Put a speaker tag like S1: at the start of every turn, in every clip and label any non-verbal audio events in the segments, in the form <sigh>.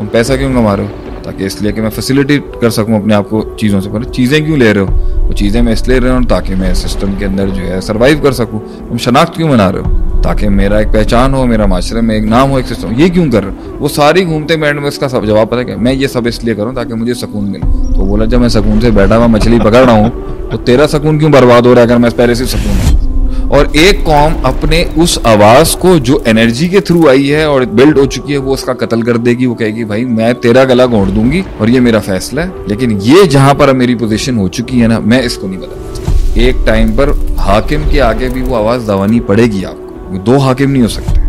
S1: तुम पैसा क्यों कमा रहे हो? ताकि इसलिए कि मैं फैसिलिटी कर सकूँ अपने आप को चीज़ों से पर चीज़ें क्यों ले रहे हो? वो चीज़ें मैं इसलिए ले रहा हूँ ताकि मैं सिस्टम के अंदर जो है सर्वाइव कर सकूँ। तुम शनाख्त क्यों बना रहे हो? ताकि मेरा एक पहचान हो, मेरा माशरे में एक नाम हो, एक सिस्टम ये क्यों कर रहे हो? वो सारी घूमते मैं में इसका सब जवाब पता है मैं ये सब इसलिए करूँ ताकि मुझे सुकून मिले। तो बोला, जब मैं सुकून से बैठा हुआ मछली पकड़ रहा हूँ तो तेरा सुकून क्यों बर्बाद हो रहा है अगर मैं पहले से सुकून हूँ? और एक कौम अपने उस आवाज़ को जो एनर्जी के थ्रू आई है और बिल्ड हो चुकी है, वो उसका कत्ल कर देगी। वो कहेगी, भाई, मैं तेरा गला घोड़ दूँगी और ये मेरा फैसला है। लेकिन ये जहाँ पर मेरी पोजीशन हो चुकी है ना, मैं इसको नहीं चाहता एक टाइम पर हाकिम के आगे भी वो आवाज़ दवानी पड़ेगी आपको। दो हाकिम नहीं हो सकते।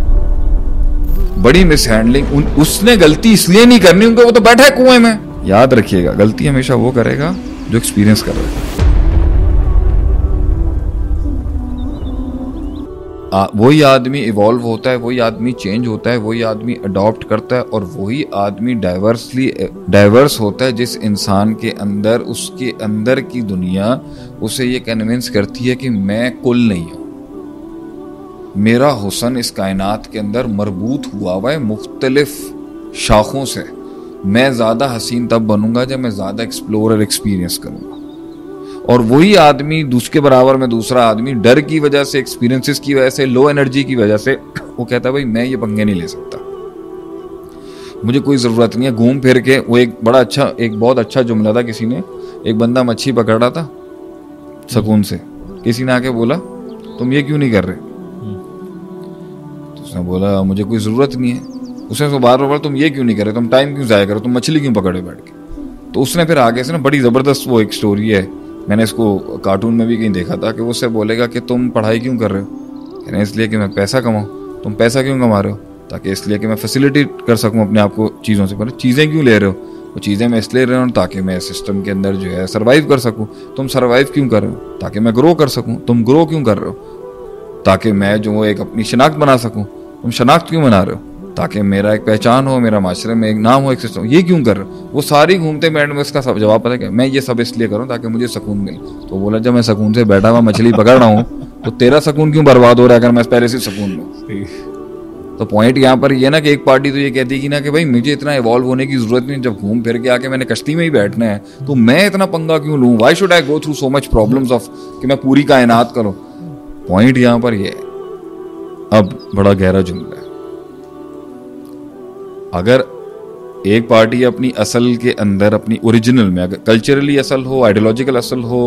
S1: बड़ी मिस हैंडलिंग उसने गलती इसलिए नहीं करनी, उनको वो तो बैठा है कुएँ में। याद रखिएगा, गलती हमेशा वो करेगा, जो एक्सपीरियंस कर रहा है। वही आदमी इवॉल्व होता है, वही आदमी चेंज होता है, वही आदमी अडॉप्ट करता है और वही आदमी डाइवर्सली डाइवर्स होता है जिस इंसान के अंदर, उसके अंदर की दुनिया, उसे ये कन्विंस करती है कि मैं कुल नहीं हूँ। मेरा हुसन इस कायनात के अंदर मरबूत हुआ हुआ है, मुख्तलिफ़ शाखों से। मैं ज़्यादा हसीन तब बनूँगा जब मैं ज़्यादा एक्सप्लोर और एक्सपीरियंस करूँगा। और वही आदमी दूसरे बराबर में दूसरा आदमी डर की वजह से एक्सपीरियंसेस की वजह से लो एनर्जी की वजह से, <clears throat> वो कहता है, भाई, मैं ये पंगे नहीं ले सकता। मुझे कोई ज़रूरत नहीं है। घूम फिर के वो एक बड़ा अच्छा एक बहुत अच्छा जुमला था किसी ने। एक बंदा मच्छी पकड़ रहा था, सुकून से। किसी ने आके बोला, तुम ये क्यों नहीं कर रहे? तो उसने बोला, मुझे कोई ज़रूरत नहीं है। उसने तो बार बार तुम ये क्यों नहीं कर रहे? तुम टाइम क्यों ज़ाया करो? तुम मछली क्यों पकड़े बैठ के? तो उसने फिर आगे से ना बड़ी ज़बरदस्त वो एक स्टोरी है। मैंने इसको कार्टून में भी कहीं देखा था कि वो उससे बोलेगा कि तुम पढ़ाई क्यों कर रहे हो? कहने, इसलिए कि मैं पैसा कमाऊँ। तुम पैसा क्यों कमा रहे हो? ताकि इसलिए कि मैं फैसिलिटी कर सकूँ अपने आप को चीज़ों से। पर चीज़ें क्यों ले रहे हो? वो चीज़ें मैं इसलिए रहा हूँ ताकि मैं सिस्टम के अंदर जो है सर्वाइव कर सकूँ। तुम सर्वाइव क्यों कर रहे हो? ताकि मैं ग्रो कर सकूँ। तुम ग्रो क्यों कर रहे हो? ताकि मैं जो एक अपनी शनाख्त बना सकूँ। तुम शनाख्त क्यों बना रहे हो? ताकि मेरा एक पहचान हो, मेरा माशरे में एक नाम हो, एक सिस्टम ये क्यों कर वो सारी घूमते बैंड में इसका सब जवाब पता है मैं ये सब इसलिए करूँ ताकि मुझे सुकून मिले। तो बोला, जब मैं सुकून से बैठा हुआ मछली पकड़ रहा हूँ तो तेरा सुकून क्यों बर्बाद हो रहा है अगर मैं पहले से सुकून में तो पॉइंट यहाँ पर ये ना कि एक पार्टी तो ये कहती कि ना कि भाई, मुझे इतना इवॉल्व होने की ज़रूरत नहीं, जब घूम फिर के आके मैंने कश्ती में ही बैठना है तो मैं इतना पंगा क्यों लूँ? Why should I go through so much problems of कि मैं पूरी कायनात करूँ? पॉइंट यहाँ पर ये अब बड़ा गहरा जुमला है। अगर एक पार्टी अपनी असल के अंदर अपनी ओरिजिनल में अगर कल्चरली असल हो आइडियोलॉजिकल असल हो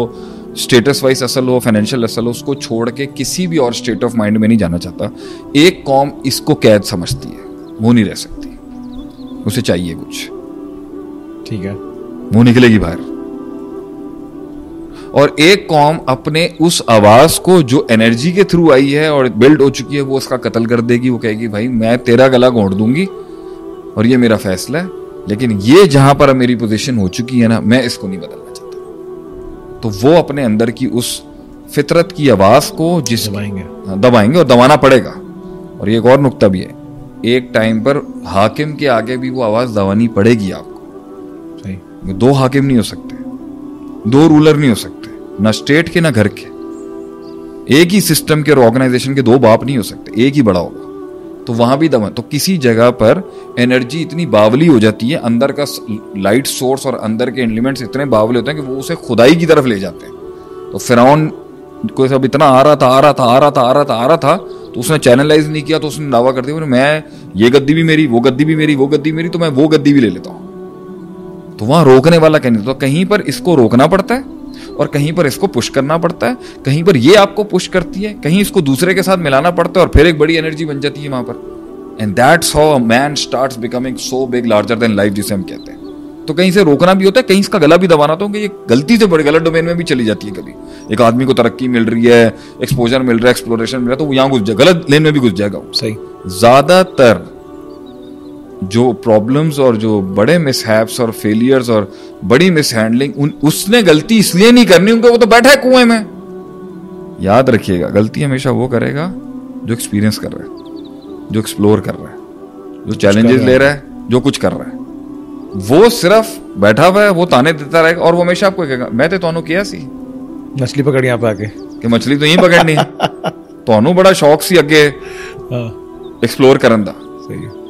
S1: स्टेटस वाइज असल हो फाइनेंशियल असल हो उसको छोड़ के किसी भी और स्टेट ऑफ़ माइंड में नहीं जाना चाहता एक कॉम इसको कैद समझती है। वो नहीं रह सकती। उसे चाहिए कुछ।
S2: ठीक है।
S1: वो निकलेगी बाहर। और एक कौम अपने उस आवाज़ को जो एनर्जी के थ्रू आई है और बिल्ड हो चुकी है वो उसका कत्ल कर देगी। वो कहेगी भाई मैं तेरा गला घोड़ दूँगी और ये मेरा फैसला है लेकिन ये जहाँ पर मेरी पोजीशन हो चुकी है ना मैं इसको नहीं बदलना चाहता। तो वो अपने अंदर की उस फितरत की आवाज़ को जिस
S2: दबाएँगे।
S1: हाँ, दबाएँगे और दबाना पड़ेगा। और ये एक और नुकता भी है। एक टाइम पर हाकिम के आगे भी वो आवाज़ दबानी पड़ेगी आपको।
S2: सही।
S1: दो हाकिम नहीं हो सकते। दो रूलर नहीं हो सकते। ना स्टेट के ना घर के। एक ही सिस्टम के और ऑर्गेनाइजेशन के दो बाप नहीं हो सकते। एक ही बड़ा होगा। तो वहाँ भी है तो किसी जगह पर एनर्जी इतनी बावली हो जाती है, अंदर का लाइट सोर्स और अंदर के एलिमेंट्स इतने बावले होते हैं कि वो उसे खुदाई की तरफ़ ले जाते हैं। तो फिरौन कोई सब इतना आ रहा था, आ रहा था, आ रहा था, आ रहा था, आ रहा था तो उसने चैनलाइज नहीं किया तो उसने दावा कर दिया मैं ये गद्दी भी मेरी, वो गद्दी भी मेरी, वो गद्दी मेरी तो मैं वो गद्दी भी ले लेता हूँ। तो वहाँ रोकने वाला कहीं तो कहीं पर इसको रोकना पड़ता है? और कहीं पर इसको पुश करना पड़ता है कहीं पर ये आपको पुश करती है कहीं इसको दूसरे के साथ मिलाना पड़ता है और फिर एक बड़ी एनर्जी बन जाती है वहाँ पर। And that's how man start becoming so big larger than life जिसे हम कहते हैं। तो कहीं से रोकना भी होता है कहीं इसका गला भी दबाना तो ये गलती से बड़े गलत डोमेन में भी चली जाती है कभी। एक आदमी को तरक्की मिल रही है एक्सपोजर मिल रहा है एक्सप्लोरेशन मिल रहा है तो वो यहाँ घुस जाए गलत लेन में भी घुस जाएगा
S2: सही।
S1: ज़्यादातर जो प्रॉब्लम्स और जो बड़े मिसहैप्स और फेलियर्स और बड़ी मिसहैंडलिंग उन उसने गलती इसलिए नहीं करनी उनके वो तो बैठा है कुएं में याद रखिएगा गलती हमेशा वो करेगा जो एक्सपीरियंस कर रहा है जो एक्सप्लोर कर रहा है जो चैलेंजेस ले रहा है जो कुछ कर रहा है वो सिर्फ बैठा हुआ है वो ताने देता रहेगा और वो हमेशा आपको कहेगा मैं तो ਤੁਹਾਨੂੰ किया सी
S2: मछली पकड़ यहाँ पे आके
S1: कि मछली तो यहीं पकड़नी <laughs> ਤੁਹਾਨੂੰ बड़ा शौक सी अगे एक्सप्लोर करन ਦਾ
S2: सही है